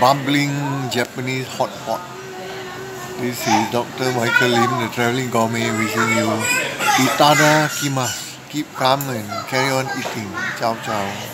Bumbling Japanese hot pot. This is Dr. Michael Lim, the traveling gourmet, wishing you itadakimasu. Keep calm and carry on eating. Ciao, ciao.